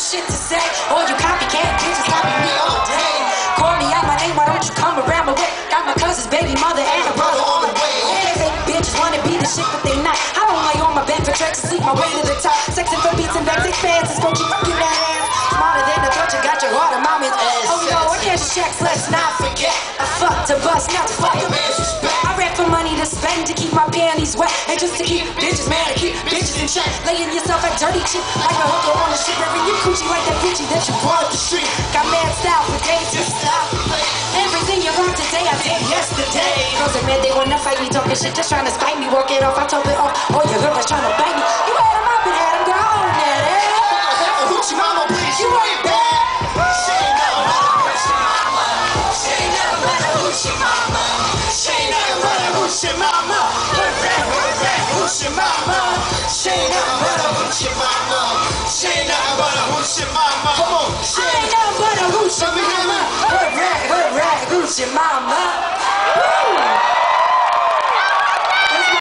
shit to say. All you copycat bitches copy me all day. Call me out my name, why don't you come around my way? Got my cousin's baby mother and a brother on the way. Okay, fake bitches wanna be the shit, but they not. I don't lay on my bed for tracks to sleep my way to the top. Sexing for beats and back, take fans, it's gonna keep fucking that ass. Smarter than I thought you got your heart on mommy's ass. Oh no, I cash checks, let's not forget. I fucked a bus, not to fuck a man's. I rap for money to spend to keep my panties wet. And just to keep bitches mad, to keep bitches in check. Laying yourself at dirty cheap like a hooker on a ship every your coochie like that Gucci that you bought up the street. Got mad style for days, just stop. Everything you want today, I did yesterday. Girls are mad, they wanna fight me, talking shit, just trying to spite me. Work it off, I top it off. All your girls trying to bite me. You had them up and had them gone, yeah. Hoochie mama, please, you ain't bad. She ain't never met a hoochie mama. She ain't never met a hoochie mama. She ain't never met a hoochie mama. Hood rat, hood rat, hoochie mama. She ain't never met a hoochie a hoochie mama. Hood rat, hood rat, hoochie mama.